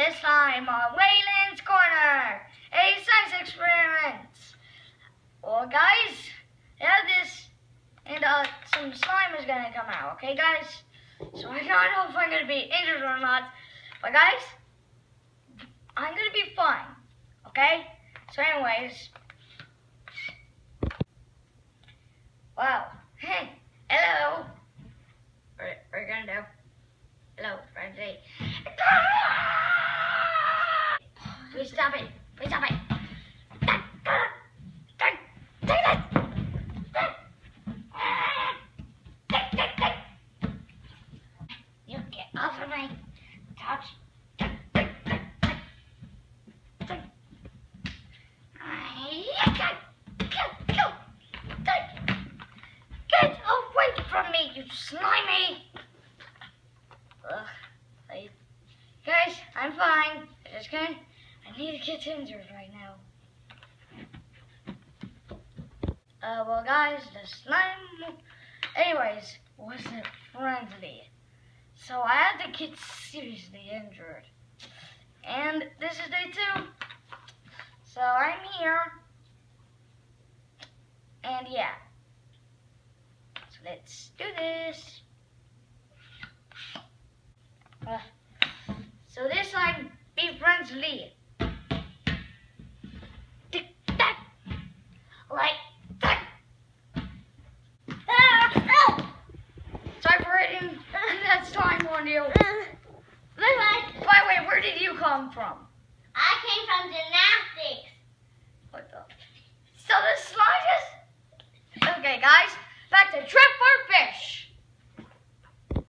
This time on Waylin's Corner, a science experiment. Well, guys, yeah, this and uh, some slime is gonna come out. Okay, guys. So I don't know if I'm gonna be injured or not, but guys, I'm gonna be fine. Okay. So, anyways, wow. Hey, hello. What are you gonna do? Hello, Frenzy. Stop it. It. You get off of you slimy! Guys, I'm fine. Just. I need to get injured right now. Uh, well, guys, the slime. Anyways, wasn't friendly, so I had to get seriously injured. And this is day two. So I'm here. And yeah. So let's do this. Uh, so this time, be friendly. Tick Like that. Ah, ow. Sorry for hitting that slime on you. Bye-bye. By the way, where did you come from? I came from gymnastics. What the? So the slime is. Okay, guys, back to trip